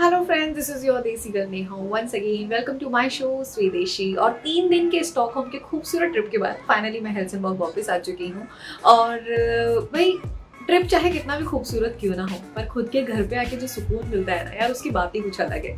Hello friends this is your desi girl Neha once again welcome to my show Swadeshi और तीन दिन के Stockholm के खूबसूरत ट्रिप के बाद फाइनली मैं हेल्सिंबर्ग वापस आ चुकी हूँ। और भाई ट्रिप चाहे कितना भी खूबसूरत क्यों ना हो, पर खुद के घर पे आके जो सुकून मिलता है ना यार, उसकी बात ही कुछ अलग है।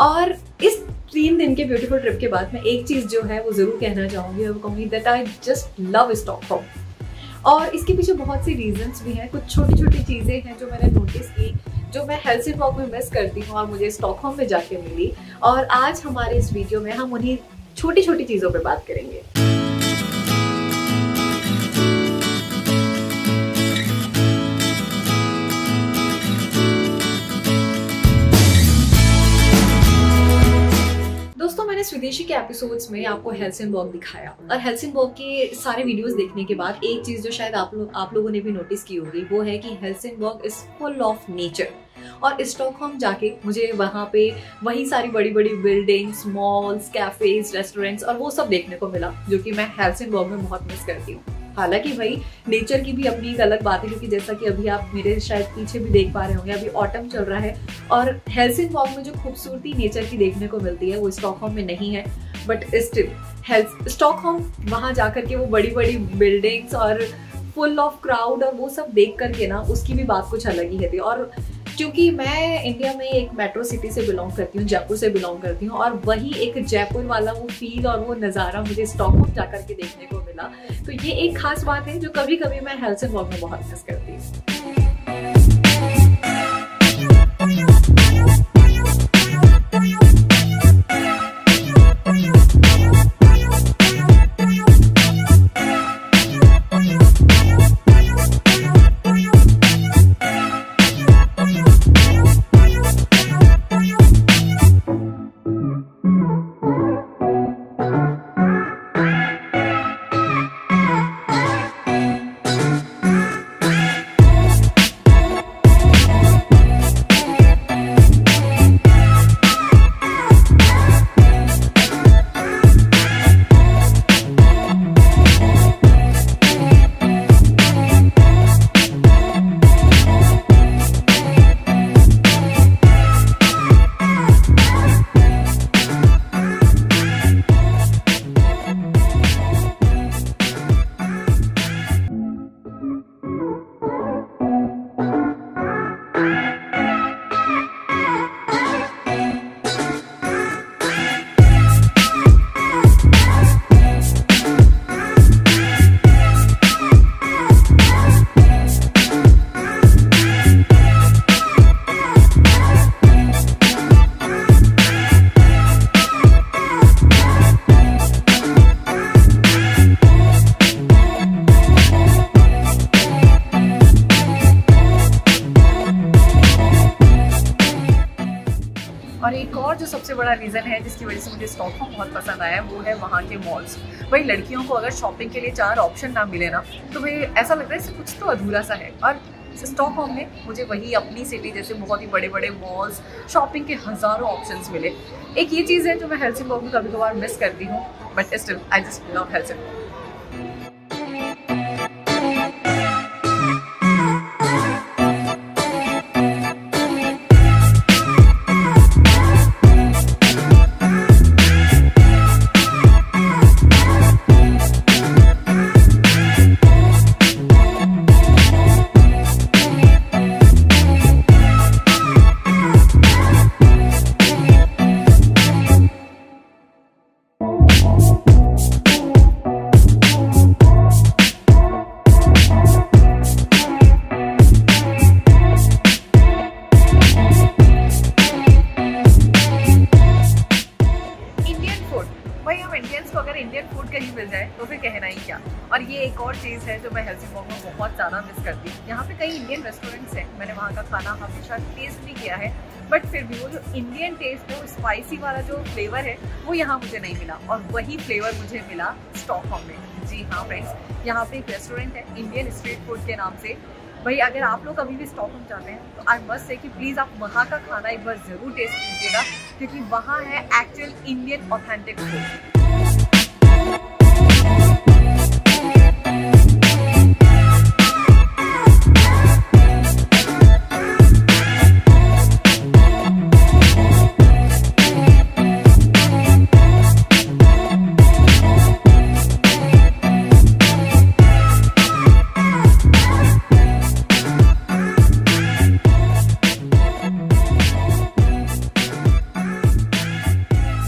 और इस तीन दिन के ब्यूटीफुल ट्रिप के बाद मैं एक चीज़ जो है, वो ज़रूर कहना चाहूँगी और कहूँगी that I just love stock Stockholm और इसके पीछे बहुत सी रीजंस भी हैं, कुछ छोटी छोटी चीज़ें हैं जो मैंने नोटिस की। जो मैं हेल्सिंबर्ग में मिस करती हूँ और मुझे स्टॉकहोम में जाके मिली और आज हमारे इस वीडियो में हम उन्हीं छोटी छोटी चीज़ों पर बात करेंगे। स्वदेशी के एपिसोड्स में आपको हेल्सिनबर्ग दिखाया। और हेल्सिनबर्ग के सारे वीडियोस देखने के बाद एक चीज़ जो शायद आप लोग आप लोगों ने भी नोटिस की होगी वो है कि Helsingborg is full of nature और स्टॉकहोम जाके मुझे वहाँ पे वही सारी बड़ी बड़ी बिल्डिंग्स मॉल्स कैफेज रेस्टोरेंट्स और वो सब देखने को मिला जो कि मैं हेल्सिनबर्ग में बहुत मिस करती हूँ। हालाँकि भाई नेचर की भी अपनी एक अलग बात है, क्योंकि जैसा कि अभी आप मेरे शायद पीछे भी देख पा रहे होंगे, अभी ऑटम चल रहा है और हेल्सिंग में जो खूबसूरती नेचर की देखने को मिलती है, वो स्टॉकहोम में नहीं है बट स्टिल हेल्थ स्टॉकहोम वहाँ जाकर के वो बड़ी बड़ी बिल्डिंग्स और फुल ऑफ़ क्राउड और वो सब देख करके ना, उसकी भी बात कुछ अलग ही है। थी और क्योंकि मैं इंडिया में एक मेट्रो सिटी से बिलोंग करती हूँ, जयपुर से बिलोंग करती हूँ और वही एक जयपुर वाला वो फील और वो नज़ारा मुझे स्टॉकहोम जा के देखने को मिला। तो ये एक खास बात है जो कभी कभी मैं हेल्थ वॉक में बहुत मिस करती हूँ। सबसे बड़ा रीज़न है जिसकी वजह से मुझे स्टॉकहोम बहुत पसंद आया, वो है वहाँ के मॉल्स भाई, लड़कियों को अगर शॉपिंग के लिए चार ऑप्शन ना मिले ना तो भाई, ऐसा लगता है इससे कुछ तो अधूरा सा है। और स्टॉकहोम में मुझे वही अपनी सिटी जैसे बहुत ही बड़े बड़े मॉल्स शॉपिंग के हज़ारों ऑप्शन मिले। एक ये चीज़ है जो मैं हेल्सिंबर्ग में कभी कभार मिस करती हूँ but still I just love Helsingborg कहीं मिल जाए तो फिर कहना ही क्या? और ये एक और चीज़ है जो मैं हेल्थी हेल्सिंगबर्ग में बहुत ज़्यादा मिस करती हूँ। यहाँ पे कई इंडियन रेस्टोरेंट्स हैं, मैंने वहाँ का खाना हमेशा टेस्ट भी किया है बट फिर भी वो जो इंडियन टेस्ट वो स्पाइसी वाला जो फ्लेवर है, वो यहाँ मुझे नहीं मिला। और वही फ्लेवर मुझे मिला स्टॉकहोम में। जी हाँ फ्रेंड्स यहाँ पे एक रेस्टोरेंट है इंडियन स्ट्रीट फ़ूड के नाम से। भाई, अगर आप लोग अभी भी स्टॉकहोम जाते हैं तो आई मस्ट से कि प्लीज़ आप वहाँ का खाना एक बार ज़रूर टेस्ट कीजिएगा, क्योंकि वहाँ है एक्चुअल इंडियन ऑथेंटिक फ़ूड